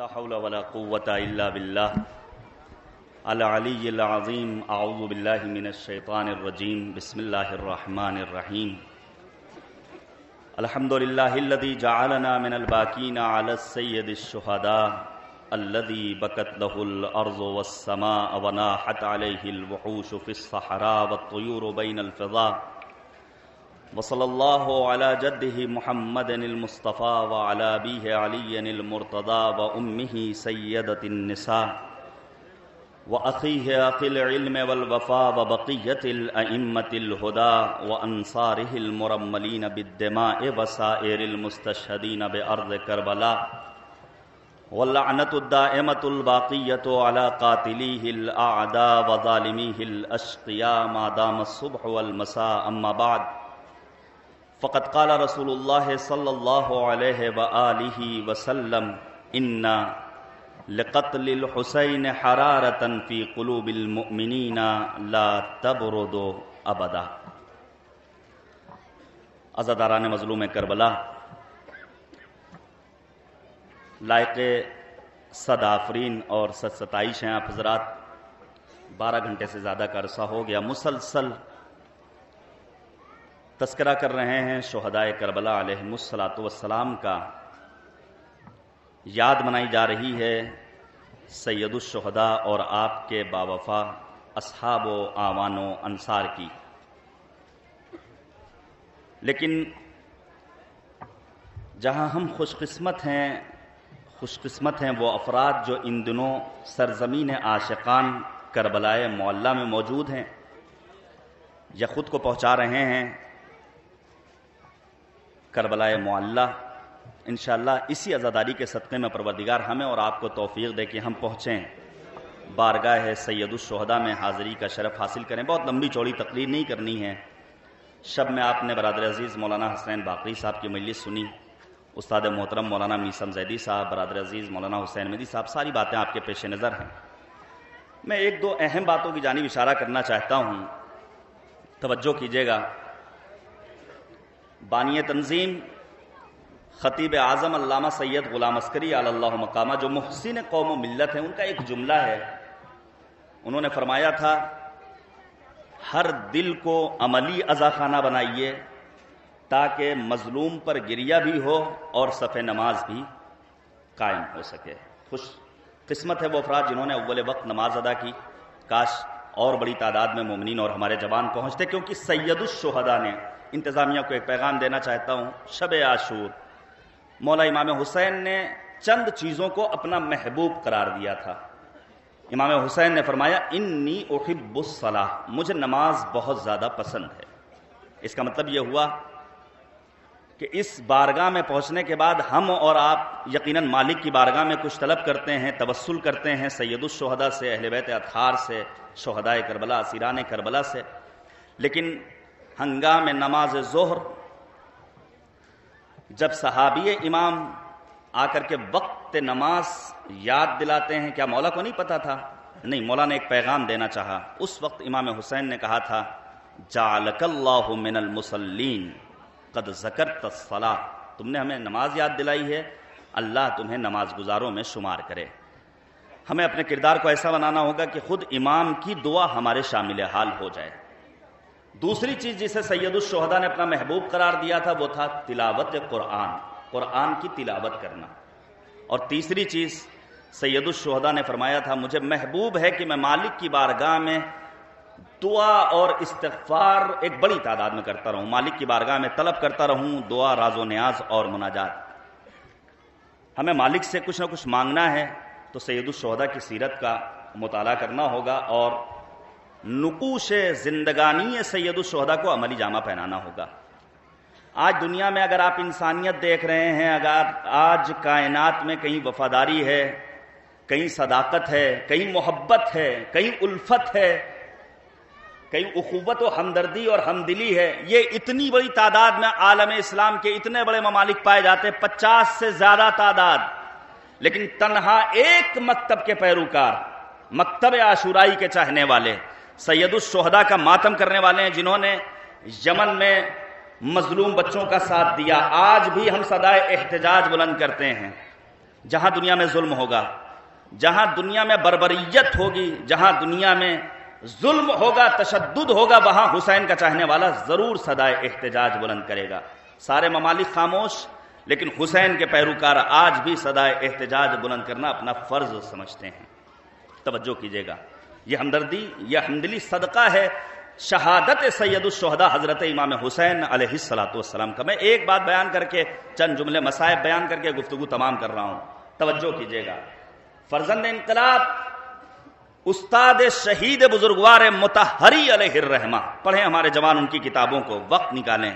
لا حول ولا قوة إلا بالله. العلي العظيم، أعوذ بالله من الشيطان الرجيم. بسم الله الرحمن الرحيم. الحمد لله الذي جعلنا من الباكين على السيد الشهداء الذي بكت له الأرض والسماء وناحت عليه الوحوش في الصحراء والطيور بين الفضاء. وصلى الله على جده محمد المصطفى وعلى أبيه علي المرتضى وأمه سيدة النساء وأخيه أخي العلم والوفاء وبقية الأئمة الهدى وأنصاره المرملين بالدماء وسائر المستشهدين بأرض كربلاء واللعنة الدائمة الباقية على قاتليه الأعداء وظالميه الأشقياء ما دام الصبح والمساء. أما بعد فقد قال رسول الله صلى الله عليه وآله وسلم إن لقتل الحسين حرارة في قلوب المؤمنين لا تبرد أبدا. عزداران مظلوم کربلا، لائق صد آفرین اور صد ستائش ہیں آپ حضرات، بارہ گھنٹے سے زیادہ کا عرصہ ہو گیا، مسلسل تذکرہ کر رہے ہیں شہدائے کربلا علیہ السلاۃ والسلام کا۔ یاد منائی جا رہی ہے سید الشہداء اور آپ کے باوفا اصحاب و آوان و انصار کی۔ لیکن جہاں ہم خوش قسمت ہیں خوش قسمت ہیں وہ افراد جو ان دنوں سرزمین عاشقان کربلائے معلّہ میں موجود ہیں۔ یا خود کو پہنچا رہے ہیں کربلائے معلّہ۔ انشاءاللہ اسی عزاداری کے صدقے میں پروردگار ہمیں اور آپ کو توفیق دے کہ ہم پہنچیں۔ بارگاہ ہے سید الشہدہ میں حاضری کا شرف حاصل کریں۔ بہت لمبی چوڑی تقریر نہیں کرنی ہے۔ شب میں آپ نے برادر عزیز مولانا حسین باقری صاحب کی مجلس سنی۔ استاد محترم مولانا میسم زیدی صاحب، برادر عزیز مولانا حسین مدی صاحب، ساری باتیں آپ کے پیش نظر ہیں۔ میں ایک دو اہم باتوں کی جانب اشارہ کرنا چاہتا ہوں۔ توجہ کیجیے گا۔ بانی تنظیم، خطیب اعظم علامہ سید غلام عسکری علی اللہ مقامہ، جو محسن قوم و ملت ہیں، ان کا ایک جملہ ہے۔ انہوں نے فرمایا تھا، ہر دل کو عملی ازا خانہ بنائیے، تاکہ مظلوم پر گریہ بھی ہو اور صف نماز بھی قائم ہو سکے۔ خوش قسمت ہے وہ افراد جنہوں نے اول وقت نماز ادا کی۔ کاش اور بڑی تعداد میں مومنین اور ہمارے جوان پہنچتے، کیونکہ سید الشہدہ نے انتظامیہ کو ایک پیغام دینا چاہتا ہوں، شب عاشور۔ مولا امام حسین نے چند چیزوں کو اپنا محبوب قرار دیا تھا۔ امام حسین نے فرمایا، انی احب الصلاح مجھے نماز بہت زیادہ پسند ہے۔ اس کا مطلب یہ ہوا کہ اس بارگاہ میں پہنچنے کے بعد ہم اور آپ یقیناً مالک کی بارگاہ میں کچھ طلب کرتے ہیں تبسل کرتے ہیں، سید الشہدہ سے، اہل بیت اطخار سے شہدائے کربلا اسیران کربلا سے۔ لیکن ہنگام نماز ظہر، جب صحابی امام آ کر کے وقت نماز یاد دلاتے ہیں، کیا مولا کو نہیں پتا تھا؟ نہیں، مولا نے ایک پیغام دینا چاہا۔ اس وقت امام حسین نے کہا تھا، جعلک اللہ من المسلین قد ذکرت الصلاح تم نے ہمیں نماز یاد دلائی ہے، اللہ تمہیں نماز گزاروں میں شمار کرے۔ ہمیں اپنے کردار کو ایسا بنانا ہوگا کہ خود امام کی دعا ہمارے شامل حال ہو جائے۔ دوسری چیز جسے سید الشہدہ نے اپنا محبوب قرار دیا تھا وہ تھا تلاوت قرآن قرآن کی تلاوت کرنا۔ اور تیسری چیز سید الشہدہ نے فرمایا تھا، مجھے محبوب ہے کہ میں مالک کی بارگاہ میں دعا اور استغفار ایک بڑی تعداد میں کرتا رہوں۔ مالک کی بارگاہ میں طلب کرتا رہوں، دعا، راز و نیاز اور مناجات۔ ہمیں مالک سے کچھ نہ کچھ مانگنا ہے تو سید الشہدہ کی سیرت کا مطالعہ کرنا ہوگا اور نقوش زندگانی سید الشہدہ کو عملی جامہ پہنانا ہوگا۔ آج دنیا میں اگر آپ انسانیت دیکھ رہے ہیں، اگر آج کائنات میں کہیں وفاداری ہے، کہیں صداقت ہے، کہیں محبت ہے، کہیں الفت ہے، کہیں اخوت و ہمدردی اور ہمدلی ہے، یہ اتنی بڑی تعداد میں عالم اسلام کے اتنے بڑے ممالک پائے جاتے ہیں، پچاس سے زیادہ تعداد۔ لیکن تنہا ایک مکتب کے پیروکار، مکتب عاشورائی کے چاہنے والے سید الشہدہ کا ماتم کرنے والے ہیں جنہوں نے یمن میں مظلوم بچوں کا ساتھ دیا۔ آج بھی ہم صدائے احتجاج بلند کرتے ہیں۔ جہاں دنیا میں ظلم ہوگا، جہاں دنیا میں بربریت ہوگی، جہاں دنیا میں ظلم ہوگا، تشدد ہوگا، وہاں حسین کا چاہنے والا ضرور سدائے احتجاج بلند کرے گا۔ سارے ممالک خاموش، لیکن حسین کے پیروکار آج بھی سدائے احتجاج بلند کرنا اپنا فرض سمجھتے ہیں۔ توجہ کیجیے گا۔ یہ ہمدردی، یہ حمدلی صدقہ ہے شہادت سید الشہدہ حضرت امام حسین علیہ السلاۃ والسلام کا۔ میں ایک بات بیان کر کے، چند جملے مسائب بیان کر کے گفتگو تمام کر رہا ہوں۔ توجہ کیجیے گا۔ فرزند انقلاب، استاد شہید بزرگوار متحری علیہ الرحمہ۔ پڑھیں ہمارے جوان ان کی کتابوں کو، وقت نکالیں۔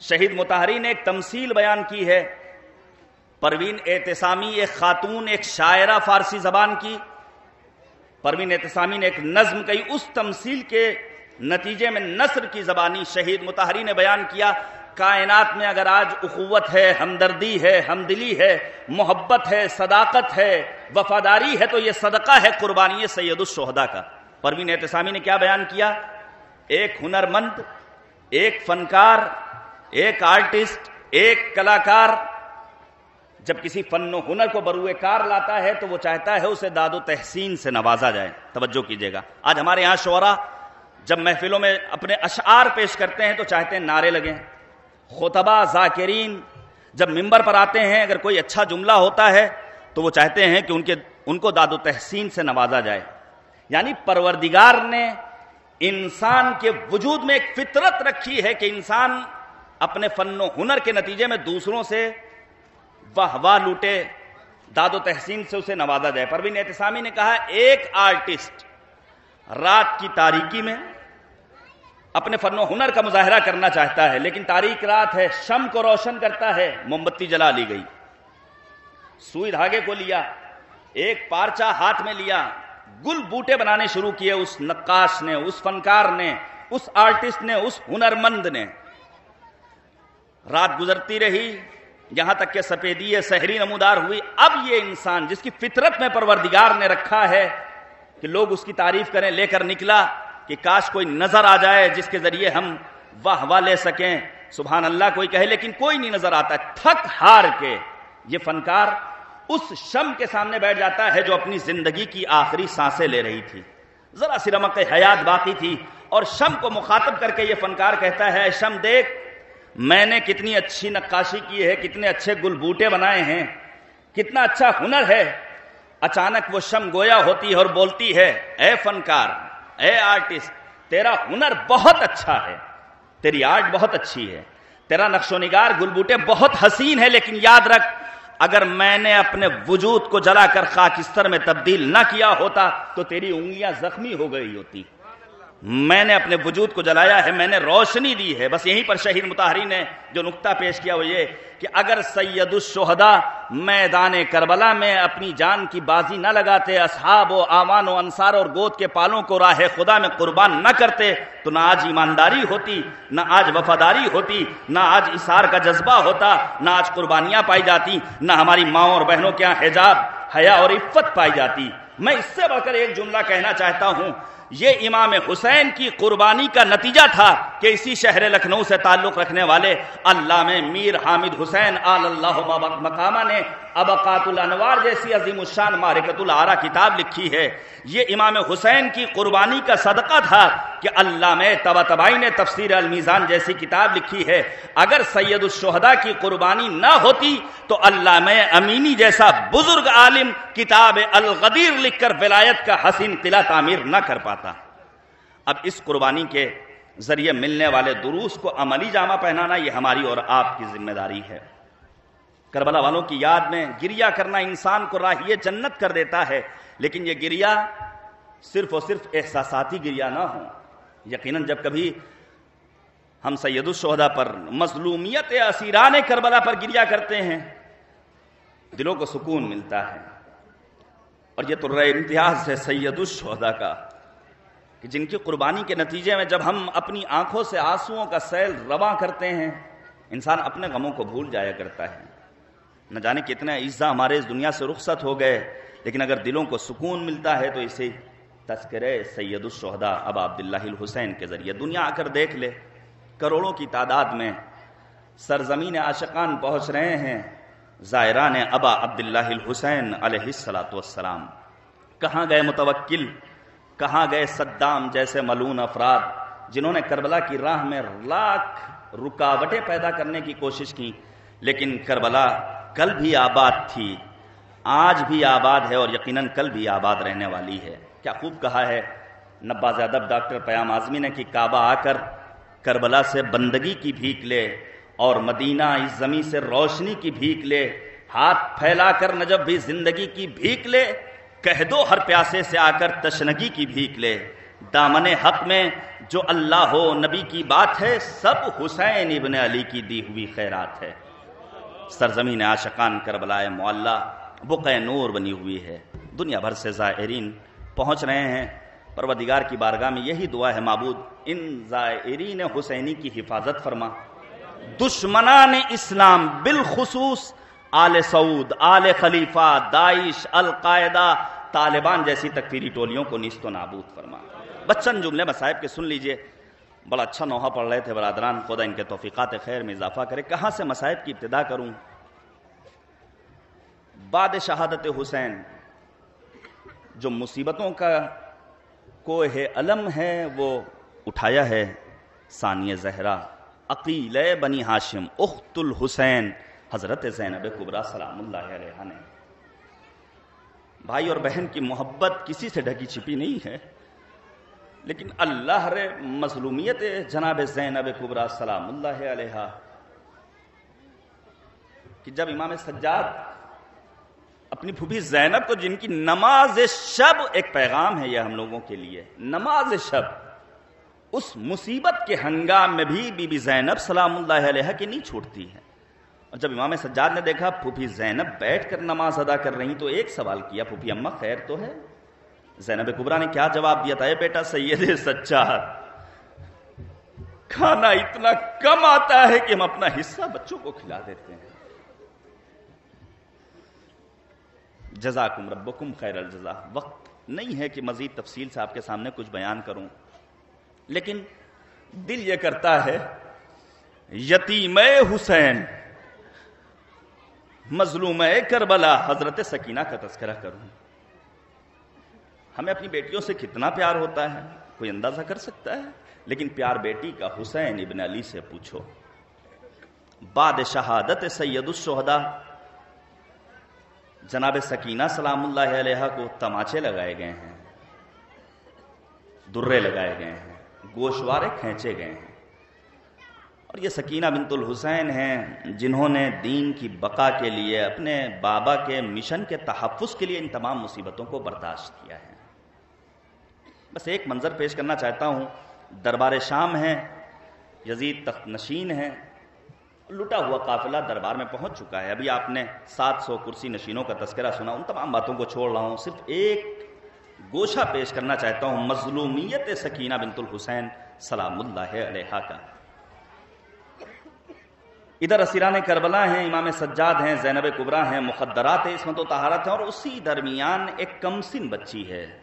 شہید متحری نے ایک تمثیل بیان کی ہے۔ پروین اعتصامی، ایک خاتون، ایک شاعرہ فارسی زبان کی۔ پروین اعتصامی نے ایک نظم کہی، اس تمثیل کے نتیجے میں نصر کی زبانی شہید متحری نے بیان کیا، کائنات میں اگر آج اخوت ہے، ہمدردی ہے، ہمدلی ہے، محبت ہے، صداقت ہے، وفاداری ہے، تو یہ صدقہ ہے قربانی سید الشہدہ کا۔ پروین احتسامی نے کیا بیان کیا؟ ایک ہنرمند، ایک فنکار، ایک آرٹسٹ، ایک کلاکار جب کسی فن و ہنر کو بروئے کار لاتا ہے تو وہ چاہتا ہے اسے داد و تحسین سے نوازا جائے۔ توجہ کیجیے گا۔ آج ہمارے یہاں شعرا جب محفلوں میں اپنے اشعار پیش کرتے ہیں تو چاہتے ہیں نعرے لگیں۔ خطبہ ذاکرین جب ممبر پر آتے ہیں، اگر کوئی اچھا جملہ ہوتا ہے تو وہ چاہتے ہیں کہ ان کے، ان کو داد و تحسین سے نوازا جائے۔ یعنی پروردگار نے انسان کے وجود میں ایک فطرت رکھی ہے کہ انسان اپنے فن و ہنر کے نتیجے میں دوسروں سے واہ واہ لوٹے۔ داد و تحسین سے اسے نوازا جائے۔ پروین احتسامی نے کہا، ایک آرٹسٹ رات کی تاریکی میں اپنے فن و ہنر کا مظاہرہ کرنا چاہتا ہے، لیکن تاریخ رات ہے، شم کو روشن کرتا ہے، موم بتی جلا لی گئی۔ سوئی دھاگے کو لیا، ایک پارچا ہاتھ میں لیا، گل بوٹے بنانے شروع کیے اس نقاش نے، اس فنکار نے، اس آرٹسٹ نے، اس ہنرمند نے۔ رات گزرتی رہی۔ یہاں تک کہ سفیدی سحری نمودار ہوئی۔ اب یہ انسان جس کی فطرت میں پروردگار نے رکھا ہے کہ لوگ اس کی تعریف کریں، لے کر نکلا کہ کاش کوئی نظر آ جائے جس کے ذریعے ہم واہ واہ لے سکیں۔ سبحان اللہ، کوئی کہے، لیکن کوئی نہیں نظر آتا۔ تھک ہار کے یہ فنکار اس شم کے سامنے بیٹھ جاتا ہے جو اپنی زندگی کی آخری سانسیں لے رہی تھی۔ ذرا سی رمق حیات باقی تھی اور شم کو مخاطب کر کے یہ فنکار کہتا ہے، شم دیکھ میں نے کتنی اچھی نقاشی کی ہے، کتنے اچھے گل بوٹے بنائے ہیں، کتنا اچھا ہنر ہے۔ اچانک وہ شم گویا ہوتی ہے اور بولتی ہے، اے فنکار، اے آرٹسٹ، تیرا ہنر بہت اچھا ہے۔ تیری آرٹ بہت اچھی ہے۔ تیرا نقش و نگار، گل بوٹے بہت حسین ہے، لیکن یاد رکھ، اگر میں نے اپنے وجود کو جلا کر خاکستر میں تبدیل نہ کیا ہوتا، تو تیری انگلیاں زخمی ہو گئی ہوتی۔ میں نے اپنے وجود کو جلایا ہے، میں نے روشنی دی ہے۔ بس یہیں پر شہید متحری نے جو نقطہ پیش کیا وہ یہ کہ اگر سید الشہدہ میدان کربلا میں اپنی جان کی بازی نہ لگاتے، اصحاب و آمان و انصار اور گود کے پالوں کو راہ خدا میں قربان نہ کرتے، تو نہ آج ایمانداری ہوتی، نہ آج وفاداری ہوتی، نہ آج اشار کا جذبہ ہوتا، نہ آج قربانیاں پائی جاتی، نہ ہماری ماں اور بہنوں کے یہاں حجاب، حیا اور عفت پائی جاتی۔ میں اس سے بڑھ کر ایک جملہ کہنا چاہتا ہوں۔ یہ امام حسین کی قربانی کا نتیجہ تھا کہ اسی شہر لکھنؤ سے تعلق رکھنے والے اللہ میں میر حامد حسین آل اللہ مقامہ نے ابقات الانوار جیسی عظیم الشان مارکت العرا کتاب لکھی ہے۔ یہ امام حسین کی قربانی کا صدقہ تھا کہ اللہ میں تبا تبائی نے تفسیر المیزان جیسی کتاب لکھی ہے۔ اگر سید الشہدہ کی قربانی نہ ہوتی تو اللہ میں امینی جیسا بزرگ عالم کتاب الغدیر لکھ کر ولایت کا حسین قلعہ تعمیر نہ کر پاتا۔ اب اس قربانی کے ذریعے ملنے والے دروس کو عملی جامہ پہنانا یہ ہماری اور آپ کی ذمہ داری ہے۔ کربلا والوں کی یاد میں گریا کرنا انسان کو راہیے جنت کر دیتا ہے، لیکن یہ گریا صرف اور صرف احساساتی گریا نہ ہو یقیناً جب کبھی ہم سید الشہدا پر مظلومیت اسیران کربلا پر گریا کرتے ہیں، دلوں کو سکون ملتا ہے۔ اور یہ تو رے امتیاز ہے سید الشہدا کا۔ کہ جن کی قربانی کے نتیجے میں جب ہم اپنی آنکھوں سے آنسوؤں کا سیل رواں کرتے ہیں، انسان اپنے غموں کو بھول جایا کرتا ہے۔ نہ جانے کتنے عزا ہمارے اس دنیا سے رخصت ہو گئے، لیکن اگر دلوں کو سکون ملتا ہے تو اسے تذکرے سید الشہدا اب عبداللہ الحسین کے ذریعے دنیا آ کر دیکھ لے۔ کروڑوں کی تعداد میں سرزمین عاشقان پہنچ رہے ہیں، زائران ابا عبداللہ الحسین علیہ السلاۃ والسلام۔ کہاں گئے متوکل؟ کہاں گئے صدام جیسے ملون افراد جنہوں نے کربلا کی راہ میں لاکھ رکاوٹیں پیدا کرنے کی کوشش کی، لیکن کربلا کل بھی آباد تھی۔ آج بھی آباد ہے اور یقیناً کل بھی آباد رہنے والی ہے۔ کیا خوب کہا ہے نباز ادب ڈاکٹر پیام آزمی نے کہ کعبہ آ کر کربلا سے بندگی کی بھیک لے اور مدینہ اس زمین سے روشنی کی بھیک لے، ہاتھ پھیلا کر نجب بھی زندگی کی بھیک لے کہہ دو ہر پیاسے سے آ کر تشنگی کی بھیک لے۔ دامن حق میں جو اللہ ہو، نبی کی بات ہے، سب حسین ابن علی کی دی ہوئی خیرات ہے۔ سرزمین عاشقان کربلا معلّہ بق نور بنی ہوئی ہے۔ دنیا بھر سے زائرین پہنچ رہے ہیں۔ پروردگار کی بارگاہ میں یہی دعا ہے، معبود، ان زائرین حسینی کی حفاظت فرما۔ دشمنان اسلام بالخصوص آل سعود، آل خلیفہ، داعش، القاعدہ، طالبان جیسی تکفیری ٹولیوں کو نیست و نابود فرما۔ بچن جملے مسائب کے سن لیجیے۔ بڑا اچھا نوحہ پڑھ رہے تھے برادران، خدا ان کے توفیقات خیر میں اضافہ کرے۔ کہاں سے مسائب کی ابتدا کروں؟ بعد شہادت حسین، جو مصیبتوں کا کوہ علم ہے، وہ اٹھایا ہے ثانیہ زہرا۔ عقیل بنی ہاشم، اخت الحسین۔ حضرت زینب قبرا سلام اللہ علیہ نے، بھائی اور بہن کی محبت کسی سے ڈھکی چھپی نہیں ہے، لیکن اللہ رے مظلومیت جناب زینب قبرا سلام اللہ علیہ کہ جب امام سجاد اپنی پھوپھی زینب کو، جن کی نماز شب ایک پیغام ہے یہ ہم لوگوں کے لیے، نماز شب، اس مصیبت کے ہنگام میں بھی بی بی زینب سلام اللہ علیہ کی نہیں چھوٹتی ہے۔ اور جب امام سجاد نے دیکھا پھوپھی زینب بیٹھ کر نماز ادا کر رہی تو ایک سوال کیا، پھوپھی اما خیر تو ہے؟ زینب کبرا نے کیا جواب دیا تھا؟ اے بیٹا سید سچار کھانا اتنا کم آتا ہے کہ ہم اپنا حصہ بچوں کو کھلا دیتے ہیں۔ جزاکم ربکم خیر الجزا وقت نہیں ہے کہ مزید تفصیل سے آپ کے سامنے کچھ بیان کروں۔ لیکن دل یہ کرتا ہے، یتیم حسین مظلوم کربلا، حضرت سکینہ کا تذکرہ کروں۔ ہمیں اپنی بیٹیوں سے کتنا پیار ہوتا ہے؟ کوئی اندازہ کر سکتا ہے؟ لیکن پیار بیٹی کا حسین ابن علی سے پوچھو۔ بعد شہادت سید الشہدہ جناب سکینہ سلام اللہ علیہ کو تماچے لگائے گئے ہیں، درے لگائے گئے ہیں، گوشوارے کھینچے گئے ہیں۔ اور یہ سکینہ بنت الحسین ہیں جنہوں نے دین کی بقا کے لیے اپنے بابا کے مشن کے تحفظ کے لیے ان تمام مصیبتوں کو برداشت کیا ہے۔ بس ایک منظر پیش کرنا چاہتا ہوں۔ دربار شام ہے یزید تخت نشین ہے لٹا ہوا قافلہ دربار میں پہنچ چکا ہے۔ ابھی آپ نے سات سو کرسی نشینوں کا تذکرہ سنا، ان تمام باتوں کو چھوڑ رہا ہوں۔ صرف ایک گوشہ پیش کرنا چاہتا ہوں۔ مظلومیت سکینہ بنت الحسین، سلام اللہ علیہ کا۔ ادھر اسیران کربلا ہیں، امام سجاد ہیں، زینب کبرا ہیں مقدرات عصمت و طہارت ہیں اور اسی درمیان ایک کمسن بچی ہے۔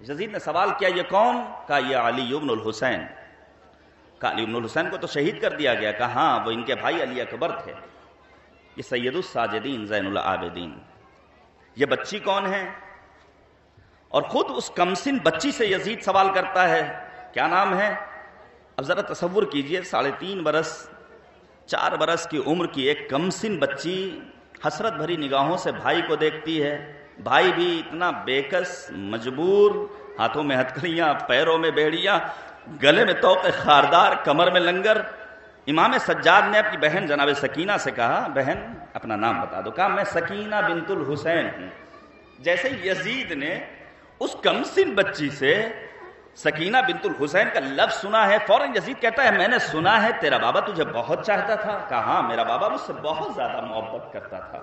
جزید نے سوال کیا، یہ کون؟ کہا، یہ علی ابن الحسین۔ کہا، علی ابن الحسین کو تو شہید کر دیا گیا۔ کہا ہاں وہ ان کے بھائی علی اکبر تھے۔ یہ سید الساجدین، زین العابدین۔ یہ بچی کون ہے اور خود اس کمسن بچی سے یزید سوال کرتا ہے، کیا نام ہے؟ اب ذرا تصور کیجیے، ساڑھے تین برس چار برس کی عمر کی ایک کمسن بچی حسرت بھری نگاہوں سے بھائی کو دیکھتی ہے۔ بھائی بھی اتنا بےکس، مجبور، ہاتھوں میں ہتکڑیاں پیروں میں بیڑیاں، گلے میں توق خاردار، کمر میں لنگر۔ امام سجاد نے اپنی بہن جناب سکینہ سے کہا، بہن، اپنا نام بتا دو۔ کہا، میں سکینہ بنت الحسین ہوں۔ جیسے یزید نے اس کمسن بچی سے سکینہ بنت الحسین کا لفظ سنا ہے، فوراً یزید کہتا ہے، میں نے سنا ہے، تیرا بابا تجھے بہت چاہتا تھا۔ کہا ہاں میرا بابا مجھ سے بہت زیادہ محبت کرتا تھا۔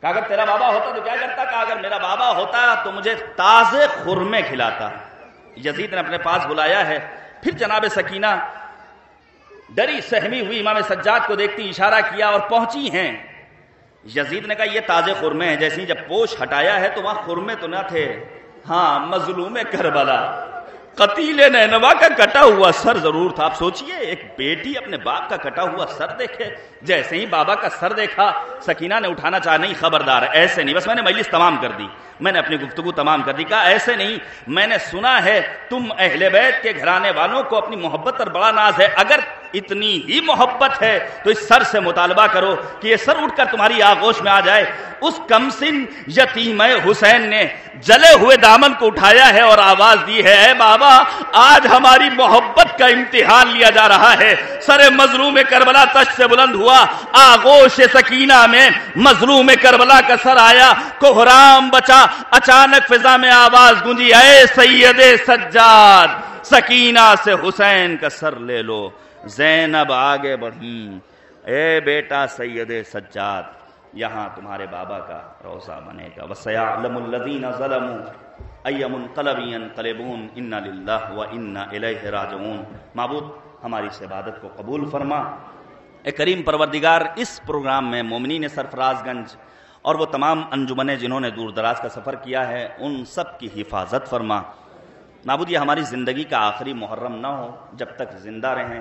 کہا، اگر تیرا بابا ہوتا تو کیا کرتا؟ کہا، اگر میرا بابا ہوتا تو مجھے تازے خورمے کھلاتا۔ یزید نے اپنے پاس بلایا ہے۔ پھر جناب سکینہ ڈری، سہمی ہوئی، امام سجاد کو دیکھتی اشارہ کیا اور پہنچی ہیں۔ یزید نے کہا، یہ تازے خورمے ہیں، جیسے جب پوش ہٹایا ہے تو وہاں خورمے تو نہ تھے۔ ہاں مظلوم کربلا۔ قتیل نینوا کا کٹا ہوا سر ضرور تھا۔ آپ سوچئے، ایک بیٹی اپنے باپ کا کٹا ہوا سر دیکھے۔ جیسے ہی بابا کا سر دیکھا، سکینہ نے اٹھانا چاہا، نہیں، خبردار، ایسے نہیں۔ بس میں نے مجلس تمام کر دی۔ میں نے اپنی گفتگو تمام کر دی۔ کہا، ایسے نہیں، میں نے سنا ہے، تم اہل بیت کے گھرانے والوں کو اپنی محبت پر بڑا ناز ہے۔ اگر اتنی ہی محبت ہے تو اس سر سے مطالبہ کرو کہ یہ سر اٹھ کر تمہاری آغوش میں آ جائے۔ اس کمسن یتیم حسین نے جلے ہوئے دامن کو اٹھایا ہے اور آواز دی ہے، اے بابا، آج ہماری محبت کا امتحان لیا جا رہا ہے۔ سر مظلوم کربلا تش سے بلند ہوا۔ آغوش سکینہ میں مظلوم کربلا کا سر آیا۔ کوہرام بچا۔ اچانک فضا میں آواز گونجی، اے سید سجاد، سکینہ سے حسین کا سر لے لو۔ زینب آگے بڑھی اے بیٹا سید سجاد، یہاں تمہارے بابا کا روزہ بنے گا۔ وَسَيَعْلَمُ الَّذِينَ ظَلَمُوا اَيَّ مُنْقَلَبٍ يَنْقَلِبُونَ إِنَّ لِلَّهِ وَإِنَّ إِلَيْهِ رَاجِعُونَ۔ معبود، ہماری اس عبادت کو قبول فرما۔ اے کریم پروردگار، اس پروگرام میں مومنین سرفراز گنج اور وہ تمام انجمنیں جنہوں نے دور دراز کا سفر کیا ہے، ان سب کی حفاظت فرما۔ معبود، یہ ہماری زندگی کا آخری محرم نہ ہو جب تک زندہ رہیں۔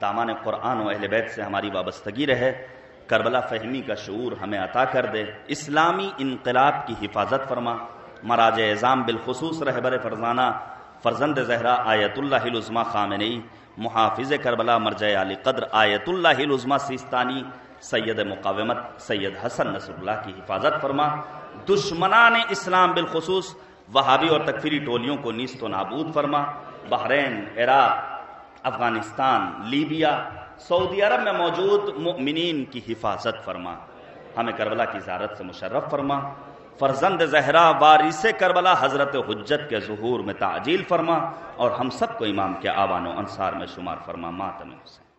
دامان قرآن و اہل بیت سے ہماری وابستگی رہے، کربلا فہمی کا شعور ہمیں عطا کر دے، اسلامی انقلاب کی حفاظت فرما، مراج اعظام بالخصوص رہبر فرزانہ فرزند زہرا آیت اللہ العظمہ خامنئی محافظ کربلا مرجع علی قدر آیت اللہ العظمہ سیستانی سید مقاومت سید حسن نصر اللہ کی حفاظت فرما، دشمنان اسلام بالخصوص وہابی اور تکفیری ٹولیوں کو نیست و نابود فرما، Bahrain, Iraq Afghanistan, Libya, Saudi Arab میں موجود مؤمنین کی حفاظت فرما۔ ہمیں کربلا کی زیارت سے مشرف فرما۔ فرزند زہرا وارث کربلا حضرت حجت کے ظہور میں تعجیل فرما۔ اور ہم سب کو امام کے آوان و انصار میں شمار فرما، ماتم حسین۔